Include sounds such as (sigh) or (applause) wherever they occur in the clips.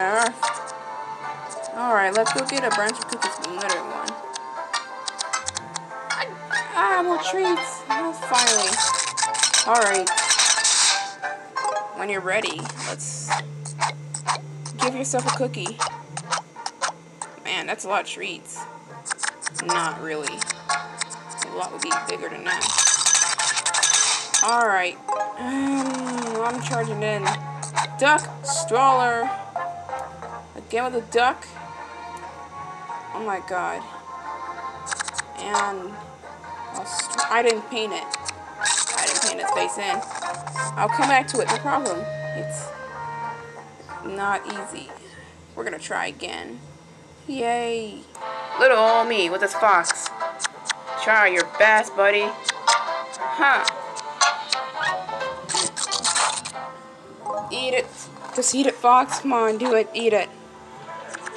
Alright, let's go get a branch of cookies little one. Ah, more treats. Oh, finally. Alright. When you're ready, let's give yourself a cookie. Man, that's a lot of treats. Not really. A lot would be bigger than that. Alright. Um, I'm charging in. Duck stroller. Again with the duck. Oh my god. And I didn't paint it. I didn't paint its face in. I'll come back to it, no problem. It's not easy. We're gonna try again. Yay. Little old me with this fox. Try your best, buddy. Huh. Eat it. Just eat it, Fox. Come on, do it. Eat it.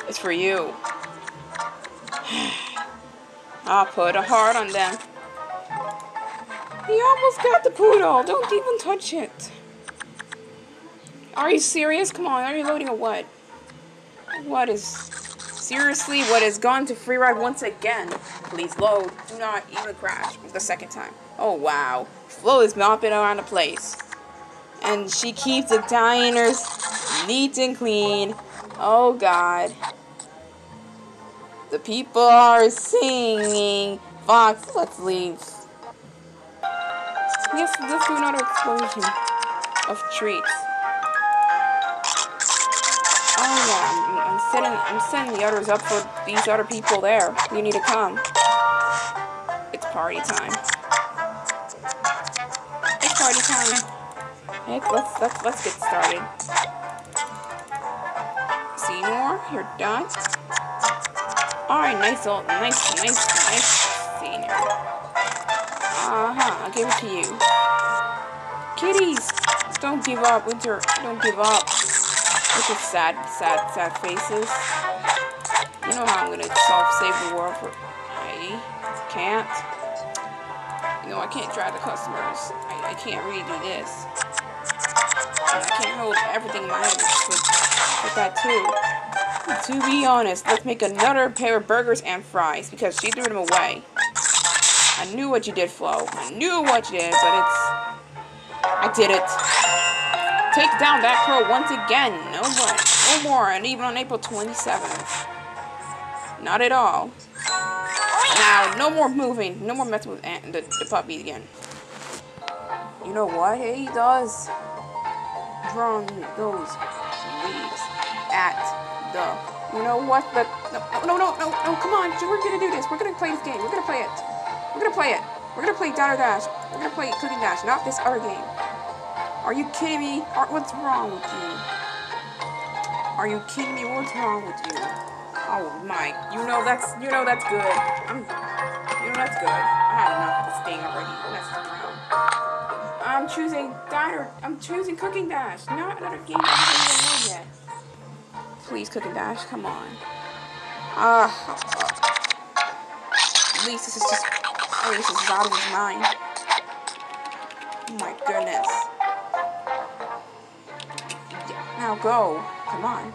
It's for you. I'll put a heart on them. He almost got the poodle. Don't even touch it. Are you serious? Come on, are you loading a what? What is... Seriously, what is gone to free ride once again? Please load. Do not even crash the second time. Oh, wow. Flo is mopping around the place. And she keeps the diners neat and clean. Oh, God. The people are singing. Fox, let's leave. Yes, let's do another explosion of treats. Oh yeah, I'm, I'm setting I'm setting the others up for these other people there. You need to come. It's party time. It's party time. Hey, let's let's let's get started. Seymour, you're done. Alright, nice old nice nice nice senior. Uh-huh, I'll give it to you. Kitties! Don't give up, Winter. Don't give up. Look at sad, sad, sad faces. You know how I'm gonna self-save the world for... I can't. You know, I can't drive the customers. I, I can't really do this. And I can't hold everything in my head with, with that too. To be honest, let's make another pair of burgers and fries because she threw them away. I knew what you did, Flo. I knew what you did, but it's... I did it. Take down that crow once again. No more. No more. And even on April 27th. Not at all. Now, no more moving. No more messing with the, the puppy again. You know what he does? Drawing those leaves at the... You know what? The, no, no, no, no, no, come on. We're gonna do this. We're gonna play this game. We're gonna play it. We're gonna play it. We're gonna play Diner Dash. We're gonna play Cooking Dash, not this other game. Are you kidding me? What's wrong with you? Are you kidding me? What's wrong with you? Oh my, you know that's, you know that's good. I'm, you know that's good. I had enough of this thing already. I'm choosing Diner. I'm choosing Cooking Dash, not another game I haven't even know yet. Please, Cooking Dash, come on. Ah. Uh, at least this is just, at least this is out of his mind. Oh my goodness. Now go. Come on.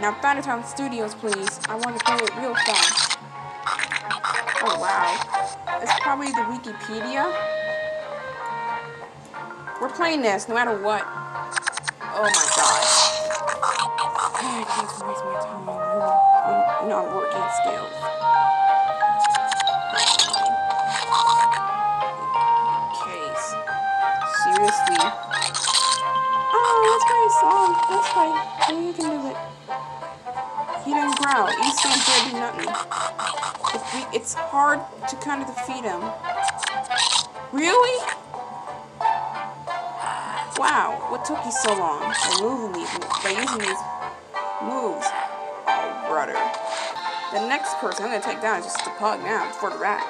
Now Bannertown Studios, please. I want to play it real fast. Oh, wow. It's probably the Wikipedia. We're playing this no matter what. Oh, my God. I can't waste my time on non-working skills. Case. Seriously. Oh, that's my song. That's fine. You can do it. He didn't growl. He stands there do nothing. It's hard to kind of defeat him. Really? Wow, what took you so long? By moving these, by using these moves. Oh, brother. The next person I'm gonna take down is just the pug now, for the rat.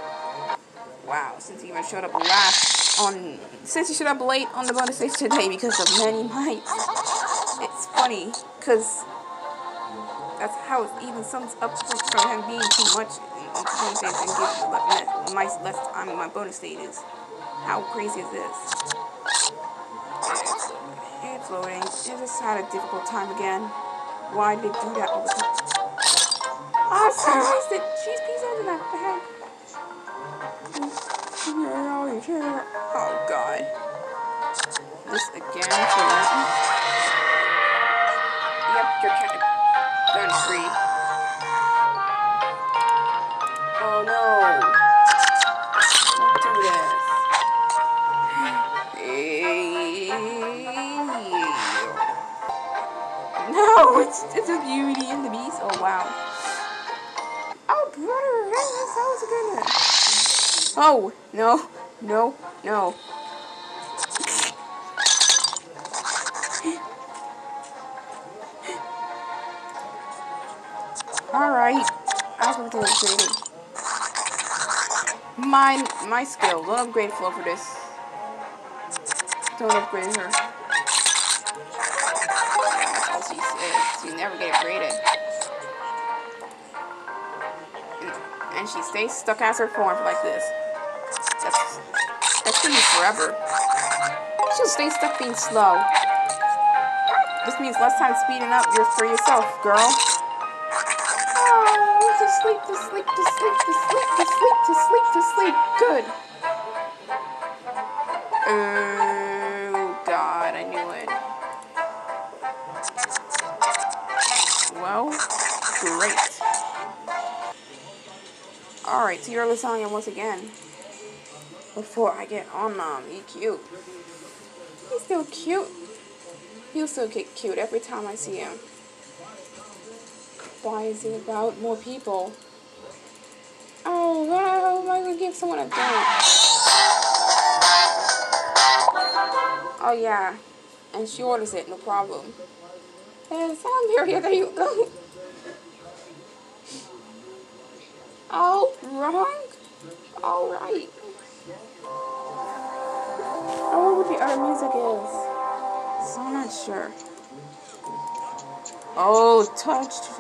Wow, since he even showed up last on, since he showed up late on the bonus stage today because of many mites. It's funny, because that's how it even sums up from him being too much on bonus stage and giving my less time on my bonus stages. How crazy is this? It's, loading. I just had a difficult time again. Why they do that all the time? Ah, sliced it! Cheese pizza in that bag. Oh god. This again for that. Oh no, no, no. Alright. I was going to upgrade My, my skill. Don't upgrade Flo for this. Don't upgrade her. All she says. She never get upgraded. And she stays stuck as her form like this. That's, that's gonna be forever. She'll stay stuck being slow. This means less time speeding up You're for yourself, girl Oh, to sleep, to sleep, to sleep, to sleep, to sleep, to sleep, to sleep. Good. Oh, God, I knew it. Well, great. Alright, so you're listening once again. Before I get on um, mom, he cute. He's still cute. He'll still get cute every time I see him. Why is it about more people? Oh, wow, am I to give someone a drink? Oh, yeah. And she orders it, no problem. And Salisbury, there you go. (laughs) Oh, wrong? Alright. I wonder what the other music is. So I'm not sure. Oh, touched.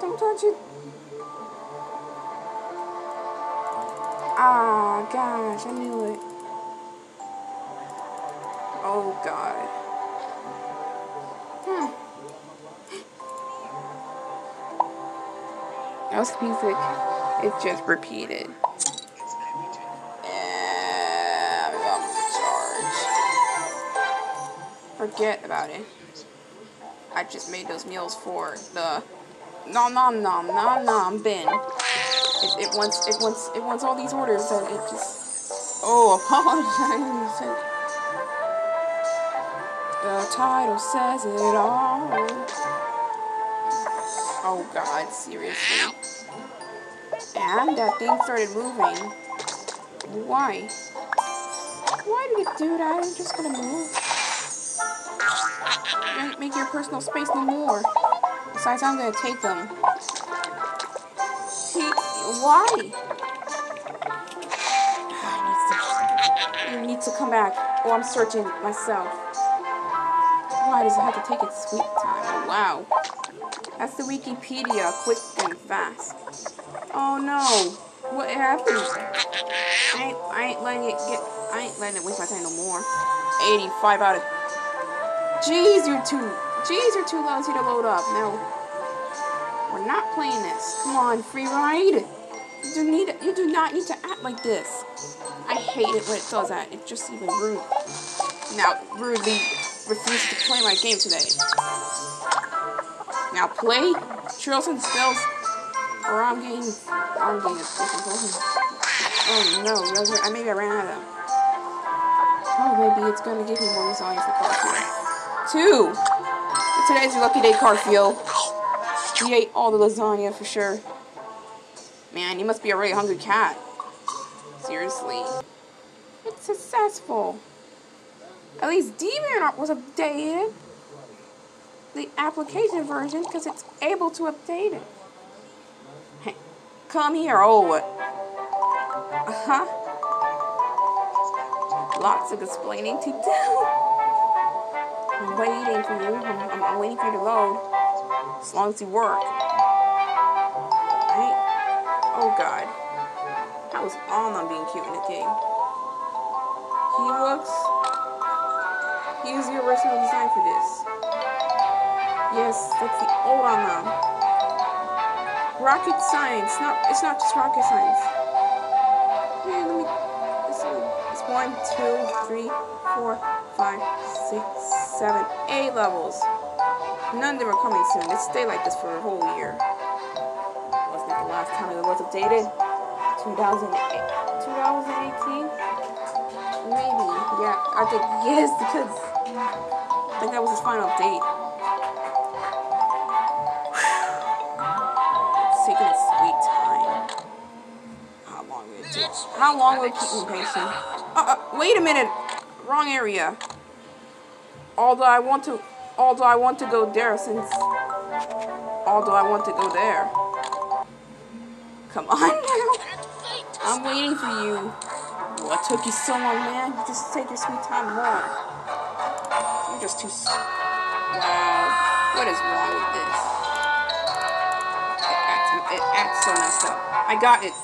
Don't touch it. Ah, oh, gosh, I knew it. Oh, God. Hmm. That was music. It just repeated. Forget about it. I just made those meals for the nom nom nom nom nom bin. It, it wants it wants it wants all these orders and it just oh apologize. (laughs) The title says it all. Oh God, seriously. And that thing started moving. Why? Why did it do that? I'm just gonna move make your personal space no more. Besides, I'm gonna take them. He, why? You need to come back, or I'm searching myself. Why does it have to take its sweet time? Oh, wow. That's the Wikipedia, quick and fast. Oh no, what happened? I ain't, I ain't letting it get, I ain't letting it waste my time no more. 85 out of Jeez, you're too. Jeez, you're too lousy to load up. No, we're not playing this. Come on, free ride. You do need. You do not need to act like this. I hate it when it does that. It's just even rude. Now, rudely refuses to play my game today. Now play Trills and Spells, or I'm getting. I'm getting a Oh no, I maybe I ran out of them. Oh, maybe it's gonna give me more lasagna for coffee. Two. Today's your lucky day, Garfield. He ate all the lasagna for sure. Man, you must be a really hungry cat. Seriously. It's successful. At least DeviantArt was updated. The application version, because it's able to update it. Hey, come here, oh. what? Uh-huh. Lots of explaining to do. (laughs) I'm waiting for you. I'm, I'm, waiting for you to load. As long as you work. Right? Oh god. That was all on being cute in the game. He looks. He is the original design for this. Yes, that's the old now. Rocket science. Not it's not just rocket science. Hey, let me. Is one, two, three, four, five, six, seven, eight levels. None of them are coming soon. They stay like this for a whole year. Wasn't the last time it was updated? 2008, 2018? Maybe. Yeah, I think (laughs) yes because I think that was his final date. It's taking its sweet time. How long will it take? How long will it keep me patient? Uh, uh, wait a minute. Wrong area. Although I want to, although I want to go there since, although I want to go there. Come on now. (laughs) I'm waiting for you. What took you so long, man? You just take your sweet time more. You're just too. Wow. What is wrong with this? It acts, it acts so messed up. I got it.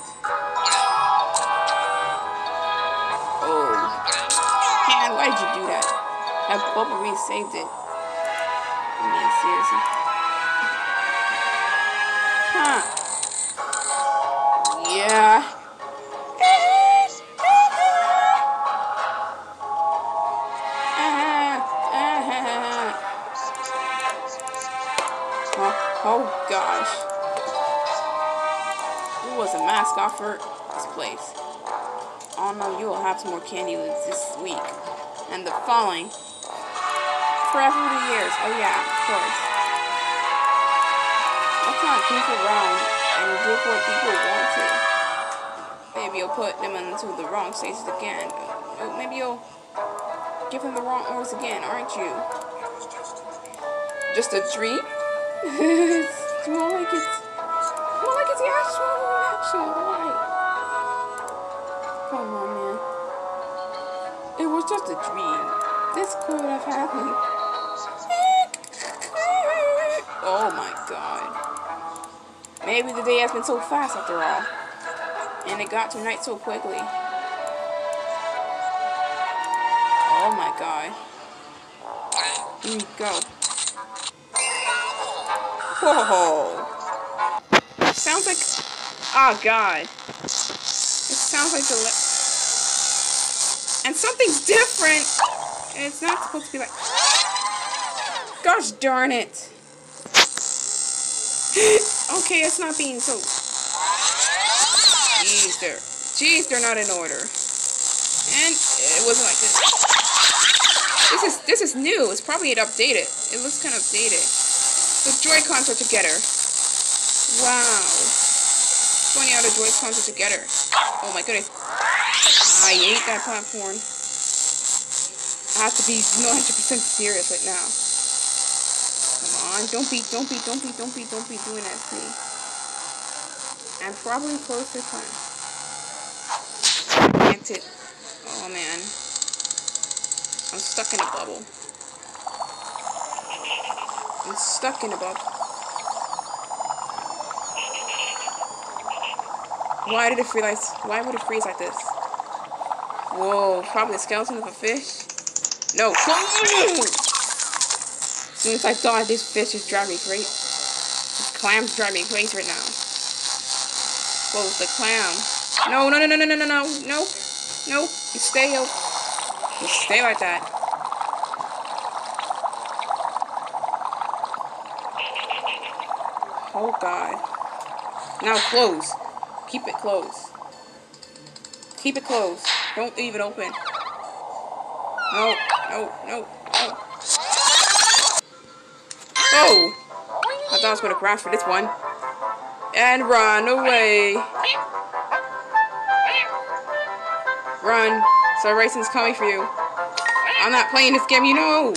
Oh. Man, why did you do that? Bubble really saved it. I mean, seriously. Huh. Yeah. Oh, oh gosh. Who was a mascot for this place? Oh no, you will have some more candy this week. And the following. Forever the years. Oh yeah, of course. Let's not goof around and give what people want to. Maybe you'll put them into the wrong stages again. Oh, maybe you'll give them the wrong orders again, aren't you? Just a dream? (laughs) it's more like it's more like it's the actual actual. Come on, man. It was just a dream. This could have happened. Oh my god. Maybe the day has been so fast after all. And it got to night so quickly. Oh my god. Here we go. Whoa. Sounds like. Oh god. It sounds like the. And something's different! It's not supposed to be like. Gosh darn it. (laughs) okay, it's not being so. Jeez, they're. Jeez, they're not in order. And it wasn't like this. This is this is new. It's probably updated. It looks kind of updated. The Joy-Cons are together. Wow. Funny how the Joy-Cons are together. Oh my goodness. I hate that platform. I have to be 100% serious right now. On, don't be, don't be, don't be, don't be, don't be doing that to me. I'm probably close this time. Can't it? Oh man. I'm stuck in a bubble. I'm stuck in a bubble. Why did it freeze? Why would it freeze like this? Whoa, probably a skeleton of a fish. No. Soon as I thought this fish is driving me crazy. This clam's driving me crazy right now. Close the clam. No, no, no, no, no, no, no, no, no, no. You stay up. You stay like that. Oh God. Now close. Keep it closed. Keep it closed. Don't leave it open. No, no, no. Oh! I thought I was going to crash for this one. And run away. Run. Sir Racing's coming for you. I'm not playing this game, you know.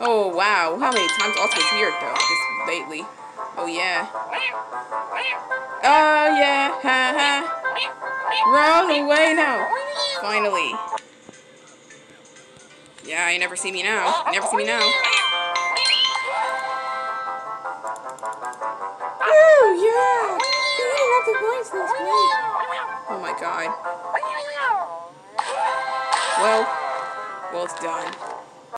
Oh, wow. How many times Ultimate's here, though, just lately? Oh, yeah. Oh, yeah. Ha, ha. Run away now. Finally. Yeah, you never see me now. You never see me now. Oh, yeah. You to voice this. Oh, my God. Well, well, it's done.